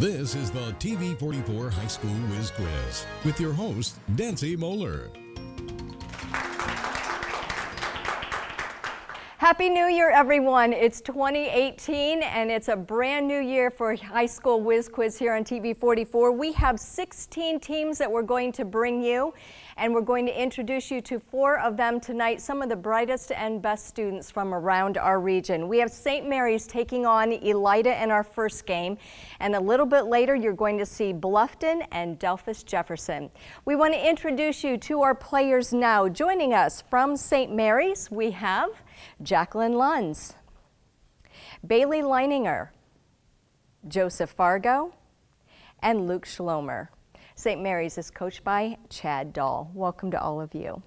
This is the TV 44 High School Whiz Quiz with your host, Dancy Moeller. Happy New Year, everyone. It's 2018 and it's a brand new year for High School Whiz Quiz here on TV 44. We have 16 teams that we're going to bring you and we're going to introduce you to four of them tonight, some of the brightest and best students from around our region. We have St. Mary's taking on Elida in our first game, and a little bit later you're going to see Bluffton and Delphos Jefferson. We want to introduce you to our players now. Joining us from St. Mary's, we have Jacqueline Lunds, Bailey Leininger, Joseph Fargo, and Luke Schlomer. St. Mary's is coached by Chad Dahl. Welcome to all of you.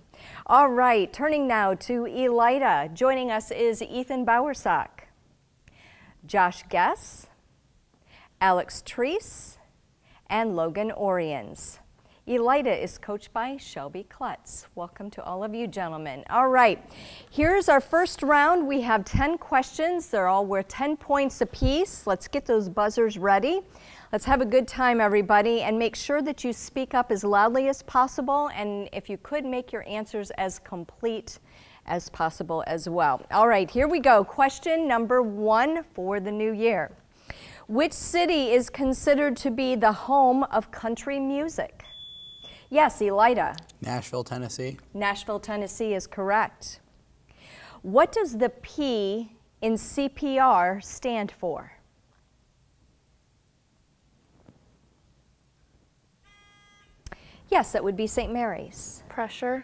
All right, turning now to Elida. Joining us is Ethan Bowersock, Josh Guess, Alex Treese, and Logan Oriens. Elida is coached by Shelby Klutz. Welcome to all of you gentlemen. All right, here's our first round. We have 10 questions. They're all worth 10 points apiece. Let's get those buzzers ready. Let's have a good time, everybody, and make sure that you speak up as loudly as possible, and if you could, make your answers as complete as possible as well. All right, here we go. Question number one for the new year. Which city is considered to be the home of country music? Yes, Elida. Nashville, Tennessee. Nashville, Tennessee is correct. What does the P in CPR stand for? Yes, that would be St. Mary's. Pressure.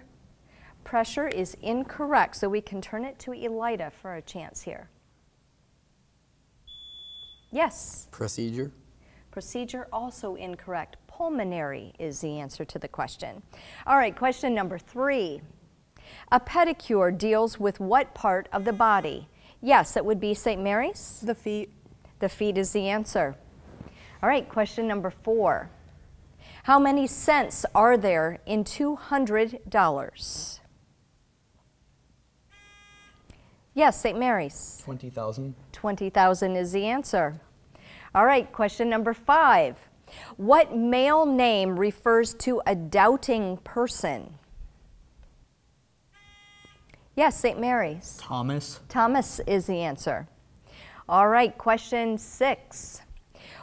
Pressure is incorrect, so we can turn it to Elida for a chance here. Yes. Procedure. Procedure also incorrect. Pulmonary is the answer to the question. All right, question number three. A pedicure deals with what part of the body? Yes, that would be St. Mary's. The feet. The feet is the answer. All right, question number four. How many cents are there in $200? Yes, St. Mary's. 20,000. 20,000 is the answer. All right, question number five. What male name refers to a doubting person? Yes, St. Mary's. Thomas. Thomas is the answer. All right, question six.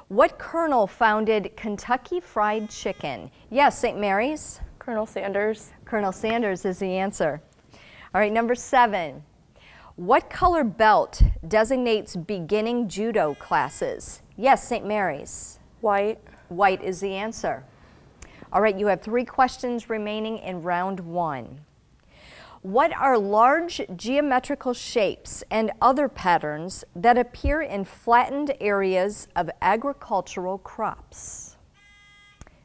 What colonel founded Kentucky Fried Chicken? Yes, St. Mary's. Colonel Sanders. Colonel Sanders is the answer. All right, number seven. What color belt designates beginning judo classes? Yes, St. Mary's. White. White is the answer. All right, you have three questions remaining in round one. What are large geometrical shapes and other patterns that appear in flattened areas of agricultural crops?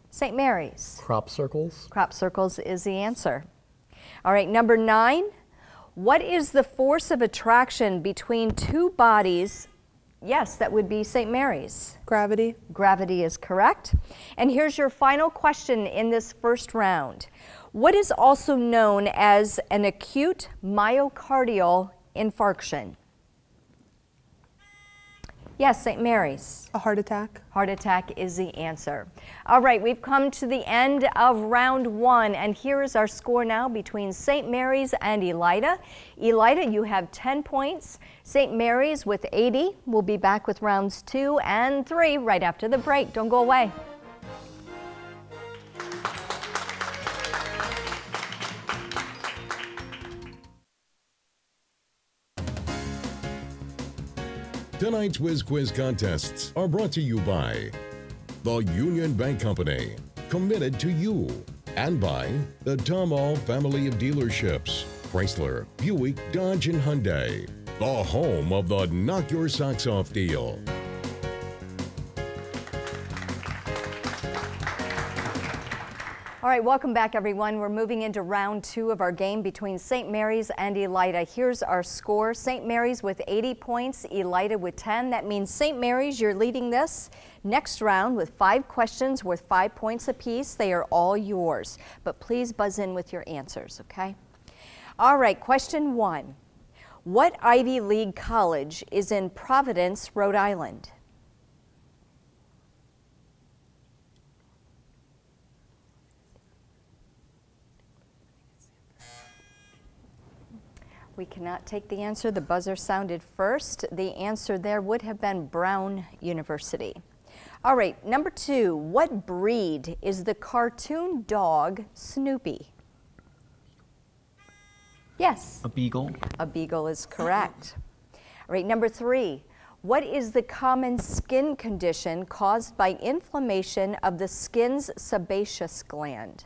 St. Mary's. Crop circles. Crop circles is the answer. All right, number nine. What is the force of attraction between two bodies? Yes, that would be St. Mary's. Gravity. Gravity is correct. And here's your final question in this first round. What is also known as an acute myocardial infarction? Yes, St. Mary's. A heart attack. Heart attack is the answer. All right, we've come to the end of round one, and here is our score now between St. Mary's and Elida. Elida, you have 10 points. St. Mary's with 80. We'll be back with rounds two and three right after the break. Don't go away. Tonight's Whiz Quiz contests are brought to you by the Union Bank Company, committed to you, and by the Tom Ahl family of dealerships, Chrysler, Buick, Dodge, and Hyundai, the home of the Knock Your Socks Off deal. All right, welcome back, everyone. We're moving into round two of our game between St. Mary's and Elida. Here's our score. St. Mary's with 80 points, Elida with 10. That means St. Mary's, you're leading this next round with five questions worth five points apiece. They are all yours, but please buzz in with your answers, okay? All right, question one. What Ivy League college is in Providence, Rhode Island? We cannot take the answer. The buzzer sounded first. The answer there would have been Brown University. All right, number two, what breed is the cartoon dog Snoopy? Yes. A beagle. A beagle is correct. All right, number three, what is the common skin condition caused by inflammation of the skin's sebaceous gland?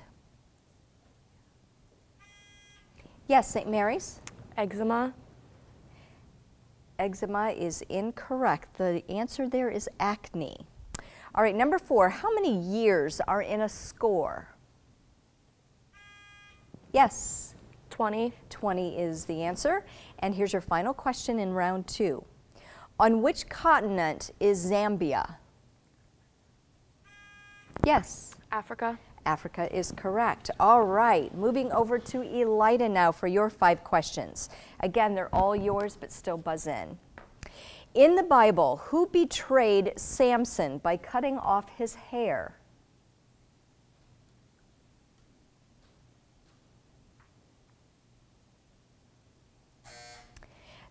Yes, St. Mary's? Eczema. Eczema is incorrect. The answer there is acne. All right, number four, how many years are in a score? Yes. 20. 20 is the answer. And here's your final question in round two. On which continent is Zambia? Yes. Africa. Africa is correct. All right, moving over to Elida now for your five questions. Again, they're all yours, but still buzz in. In the Bible, who betrayed Samson by cutting off his hair?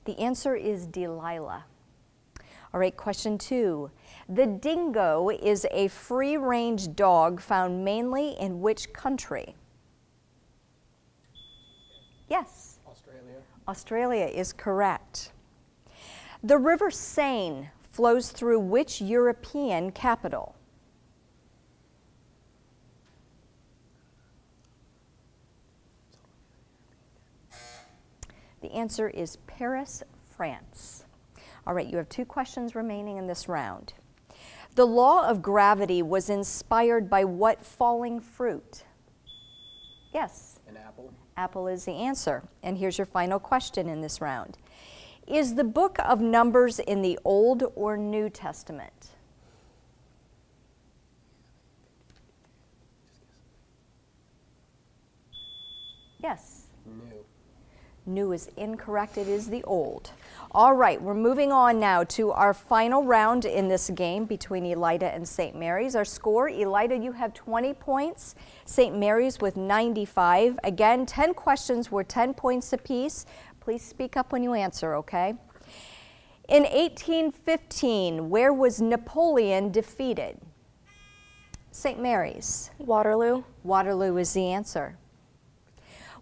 The answer is Delilah. All right, question two. The dingo is a free range dog found mainly in which country? Yes. Australia. Australia is correct. The River Seine flows through which European capital? The answer is Paris, France. All right, you have two questions remaining in this round. The law of gravity was inspired by what falling fruit? Yes. An apple. Apple is the answer. And here's your final question in this round. Is the book of Numbers in the Old or New Testament? Yes. New. New is incorrect. It is the old. All right, we're moving on now to our final round in this game between Elida and St. Mary's. Our score, Elida, you have 20 points. St. Mary's with 95. Again, 10 questions were 10 points apiece. Please speak up when you answer, okay? In 1815, where was Napoleon defeated? St. Mary's. Waterloo. Waterloo is the answer.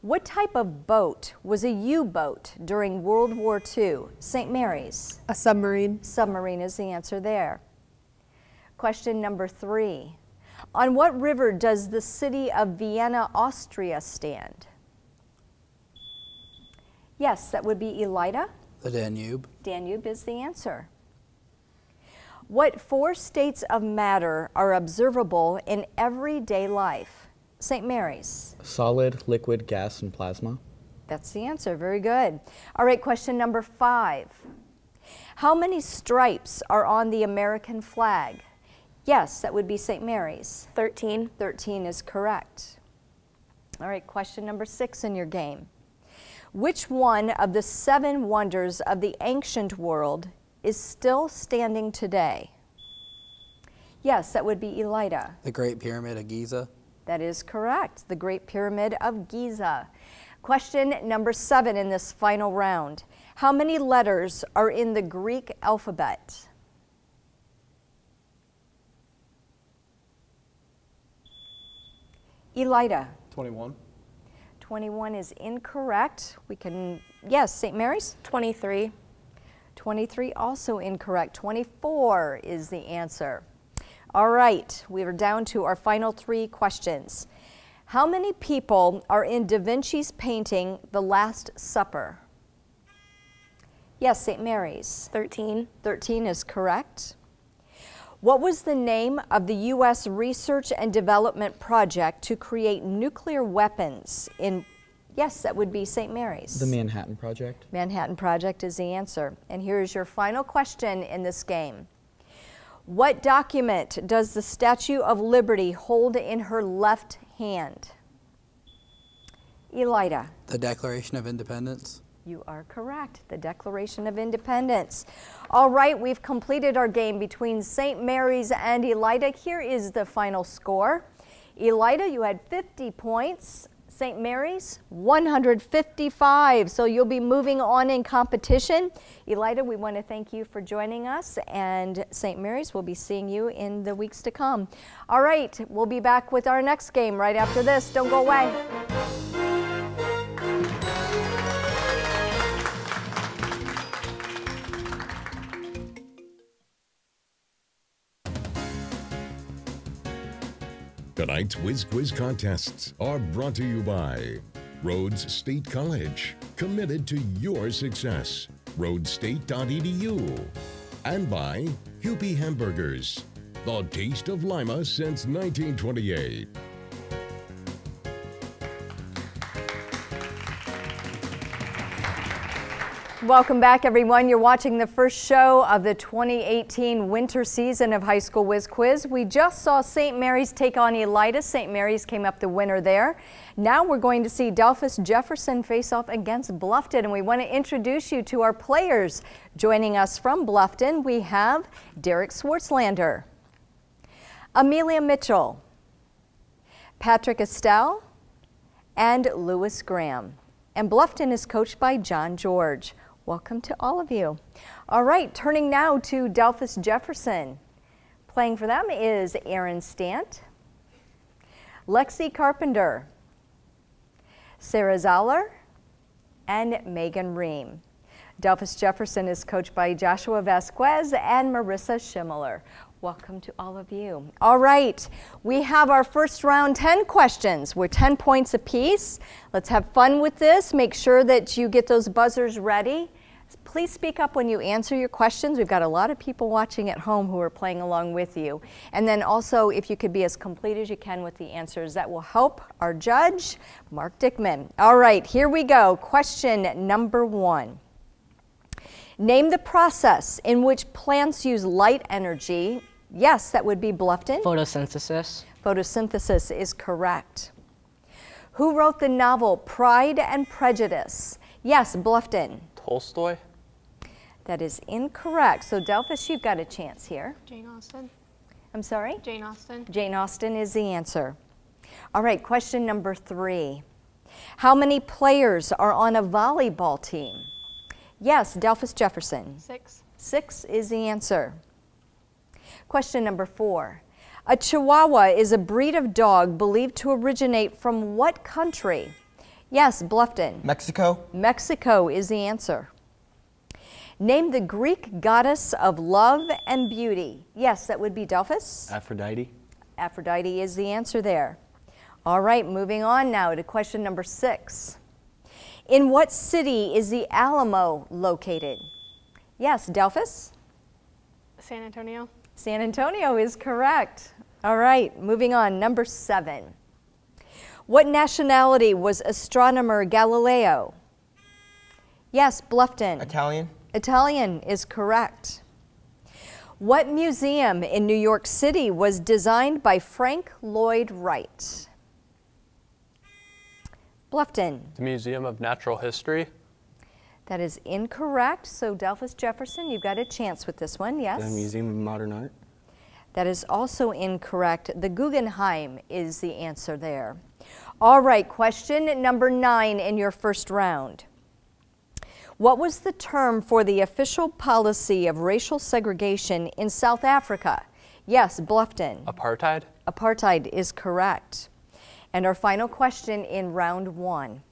What type of boat was a U-boat during World War II? St. Mary's. A submarine. Submarine is the answer there. Question number three. On what river does the city of Vienna, Austria stand? Yes, that would be Elida. The Danube. Danube is the answer. What four states of matter are observable in everyday life? St. Mary's. Solid, liquid, gas, and plasma. That's the answer. Very good. All right, question number five. How many stripes are on the American flag? Yes, that would be St. Mary's. 13. 13 is correct. All right, question number six in your game. Which one of the seven wonders of the ancient world is still standing today? Yes, that would be Elida. The Great Pyramid of Giza. That is correct. The Great Pyramid of Giza. Question number seven in this final round. How many letters are in the Greek alphabet? Elida. 21. 21 is incorrect. We can, yes, St. Mary's? 23. 23 also incorrect. 24 is the answer. All right, we are down to our final three questions. How many people are in Da Vinci's painting, The Last Supper? Yes, St. Mary's. 13. 13 is correct. What was the name of the U.S. research and development project to create nuclear weapons in, yes, that would be St. Mary's. The Manhattan Project. Manhattan Project is the answer. And here is your final question in this game. What document does the Statue of Liberty hold in her left hand? Elida. The Declaration of Independence. You are correct. The Declaration of Independence. All right, we've completed our game between St. Mary's and Elida. Here is the final score. Elida, you had 50 points. St. Mary's, 155. So you'll be moving on in competition. Elida, we want to thank you for joining us, and St. Mary's will be seeing you in the weeks to come. All right, we'll be back with our next game right after this. Don't go away. Tonight's Whiz Quiz contests are brought to you by Rhodes State College, committed to your success. RhodesState.edu. And by Kewpee Hamburgers, the taste of Lima since 1928. Welcome back, everyone. You're watching the first show of the 2018 winter season of High School Whiz Quiz. We just saw St. Mary's take on Elida. St. Mary's came up the winner there. Now we're going to see Delphos Jefferson face off against Bluffton, and we want to introduce you to our players. Joining us from Bluffton, we have Derek Swartzlander, Amelia Mitchell, Patrick Estelle, and Lewis Graham. And Bluffton is coached by John George. Welcome to all of you. All right, turning now to Delphos Jefferson. Playing for them is Aaron Stant, Lexi Carpenter, Sarah Zoller, and Megan Ream. Delphos Jefferson is coached by Joshua Vasquez and Marissa Schimmeler. Welcome to all of you. All right, we have our first round 10 questions. We're 10 points apiece. Let's have fun with this. Make sure that you get those buzzers ready. Please speak up when you answer your questions. We've got a lot of people watching at home who are playing along with you. And then also, if you could be as complete as you can with the answers, that will help our judge, Mark Dickman. All right, here we go. Question number one. Name the process in which plants use light energy Yes, that would be Bluffton. Photosynthesis. Photosynthesis is correct. Who wrote the novel Pride and Prejudice? Yes, Bluffton. Tolstoy. That is incorrect. So Delphos, you've got a chance here. Jane Austen. I'm sorry? Jane Austen. Jane Austen is the answer. All right, question number three. How many players are on a volleyball team? Yes, Delphos Jefferson. Six. Six is the answer. Question number four. A Chihuahua is a breed of dog believed to originate from what country? Yes, Bluffton. Mexico. Mexico is the answer. Name the Greek goddess of love and beauty. Yes, that would be Delphos. Aphrodite. Aphrodite is the answer there. All right, moving on now to question number six. In what city is the Alamo located? Yes, Delphos. San Antonio. San Antonio is correct. All right, moving on. Number seven. What nationality was astronomer Galileo? Yes, Bluffton. Italian. Italian is correct. What museum in New York City was designed by Frank Lloyd Wright? Bluffton. The Museum of Natural History. That is incorrect. So Delphos Jefferson, you've got a chance with this one. Yes. The Museum of Modern Art. That is also incorrect. The Guggenheim is the answer there. All right, question number nine in your first round. What was the term for the official policy of racial segregation in South Africa? Yes, Bluffton. Apartheid. Apartheid is correct. And our final question in round one.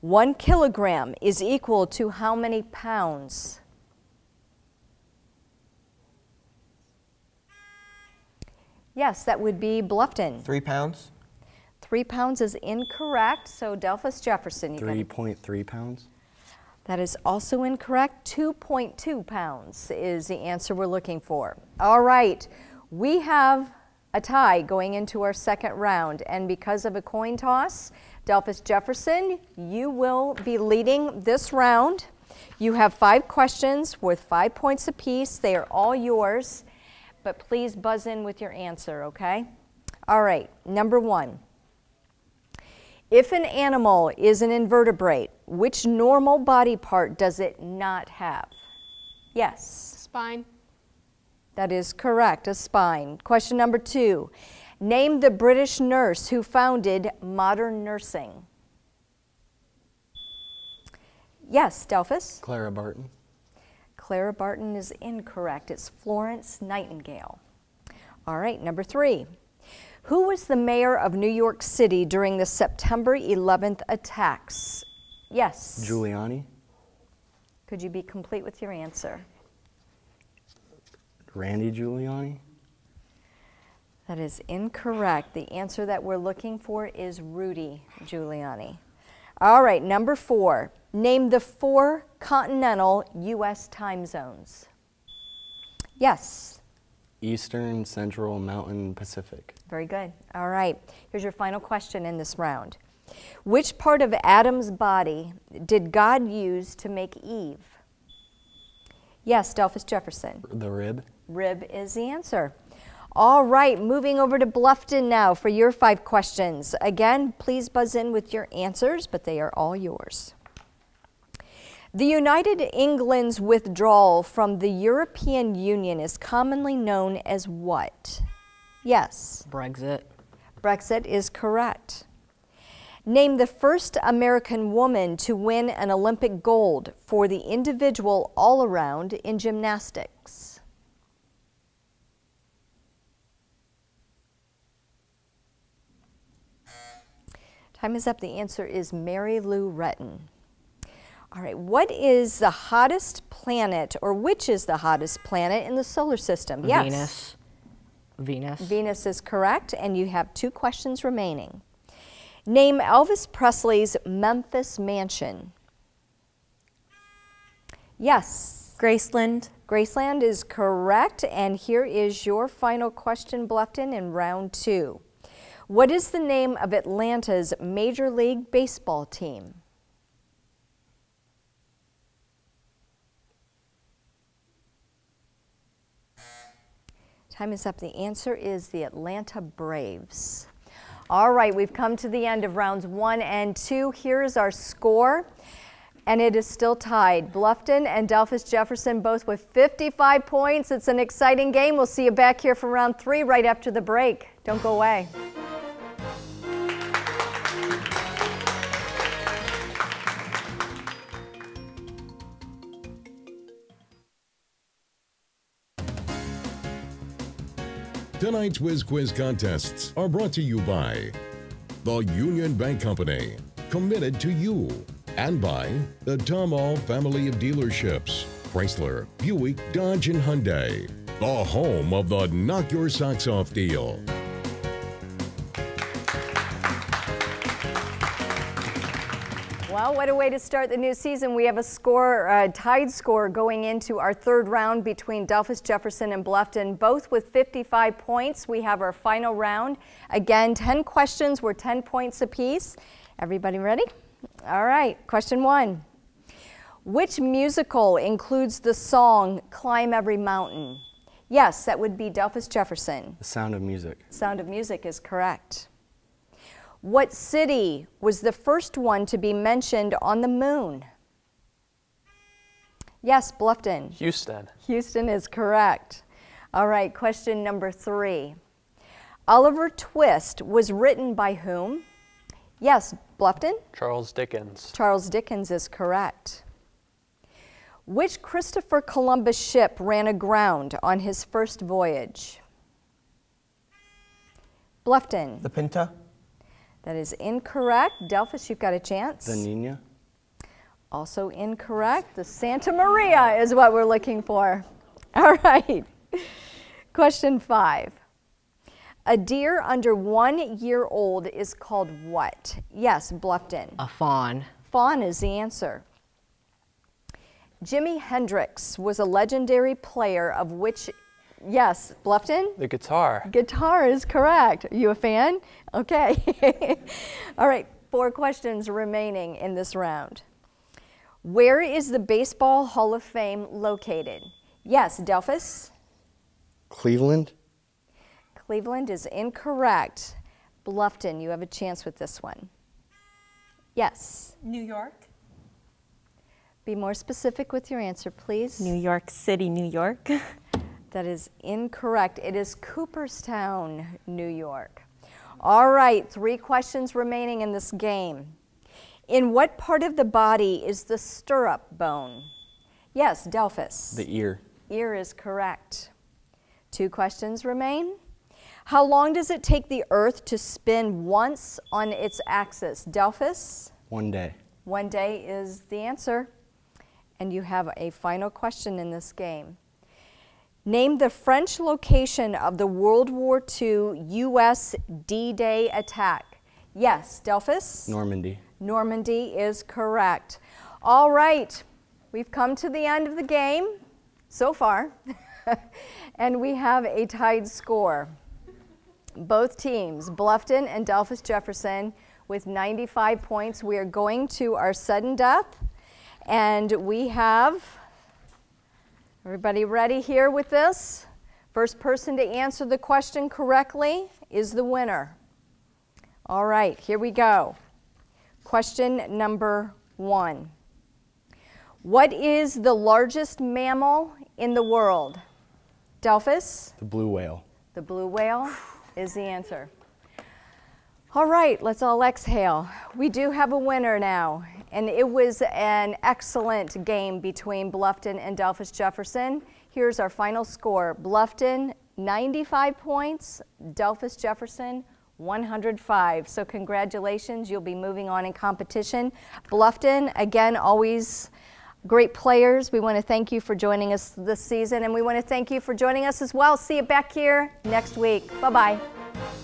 One kilogram is equal to how many pounds? Yes, that would be Bluffton. Three pounds. Three pounds is incorrect, so Delphos Jefferson. you got- 3.3 pounds. That is also incorrect. 2.2 pounds is the answer we're looking for. All right, we have a tie going into our second round, and because of a coin toss, Delphos Jefferson, you will be leading this round. You have five questions worth five points apiece. They are all yours, but please buzz in with your answer, okay? All right, number one. If an animal is an invertebrate, which normal body part does it not have? Yes. Spine. That is correct, a spine. Question number two. Name the British nurse who founded modern nursing. Yes, Delphos? Clara Barton. Clara Barton is incorrect. It's Florence Nightingale. All right, number three. Who was the mayor of New York City during the September 11th attacks? Yes. Giuliani. Could you be complete with your answer? Randy Giuliani? That is incorrect. The answer that we're looking for is Rudy Giuliani. All right, number four. Name the four continental U.S. time zones. Yes. Eastern, Central, Mountain, Pacific. Very good. All right. Here's your final question in this round. Which part of Adam's body did God use to make Eve? Yes, Delphos Jefferson. The rib. Rib is the answer. All right, moving over to Bluffton now for your five questions. Again, please buzz in with your answers, but they are all yours. The United England's withdrawal from the European Union is commonly known as what? Yes. Brexit. Brexit is correct. Name the first American woman to win an Olympic gold for the individual all around in gymnastics. Time is up. The answer is Mary Lou Retton. All right, what is the hottest planet, or which is the hottest planet in the solar system? Yes. Venus. Venus. Venus is correct, and you have two questions remaining. Name Elvis Presley's Memphis mansion. Yes. Graceland. Graceland is correct, and here is your final question, Bluffton, in round two. What is the name of Atlanta's Major League Baseball team? Time is up. The answer is the Atlanta Braves. All right, we've come to the end of rounds one and two. Here's our score, and it is still tied. Bluffton and Delphos Jefferson both with 55 points. It's an exciting game. We'll see you back here for round three right after the break. Don't go away. Tonight's Whiz Quiz contests are brought to you by the Union Bank Company, committed to you, and by the Tom Ahl family of dealerships, Chrysler, Buick, Dodge, and Hyundai, the home of the Knock Your Socks Off deal. Well, what a way to start the new season. We have a score, a tied score going into our third round between Delphos Jefferson and Bluffton, both with 55 points. We have our final round. Again, 10 questions were 10 points apiece. Everybody ready? All right, question one. Which musical includes the song Climb Every Mountain? Yes, that would be Delphos Jefferson. The Sound of Music. Sound of Music is correct. What city was the first one to be mentioned on the moon? Yes, Bluffton. Houston. Houston is correct. All right, question number three. Oliver Twist was written by whom? Yes, Bluffton. Charles Dickens. Charles Dickens is correct. Which Christopher Columbus ship ran aground on his first voyage? Bluffton. The Pinta? That is incorrect. Delphos, you've got a chance. The Nina. Also incorrect. The Santa Maria is what we're looking for. All right. Question five. A deer under one year old is called what? Yes, Bluffton. A fawn. Fawn is the answer. Jimi Hendrix was a legendary player of which, yes, Bluffton? The guitar. Guitar is correct. Are you a fan? Okay. All right, four questions remaining in this round. Where is the Baseball Hall of Fame located? Yes, Delphos? Cleveland. Cleveland is incorrect. Bluffton, you have a chance with this one. Yes. New York. Be more specific with your answer, please. New York City, New York. That is incorrect. It is Cooperstown, New York. All right, three questions remaining in this game. In what part of the body is the stirrup bone? Yes, Delphos. The ear. Ear is correct. Two questions remain. How long does it take the Earth to spin once on its axis? Delphos? One day. One day is the answer. And you have a final question in this game. Name the French location of the World War II U.S. D Day attack. Yes, Delphos? Normandy. Normandy is correct. All right, we've come to the end of the game so far, and we have a tied score. Both teams, Bluffton and Delphos Jefferson, with 95 points. We are going to our sudden death, and we have everybody ready here with this? First person to answer the question correctly is the winner. All right, here we go. Question number one. What is the largest mammal in the world? Delphos? The blue whale. The blue whale is the answer. All right, let's all exhale. We do have a winner now, and it was an excellent game between Bluffton and Delphos Jefferson. Here's our final score. Bluffton, 95 points. Delphos Jefferson, 105. So congratulations, you'll be moving on in competition. Bluffton, again, always great players. We want to thank you for joining us this season, and we want to thank you for joining us as well. See you back here next week. Bye-bye.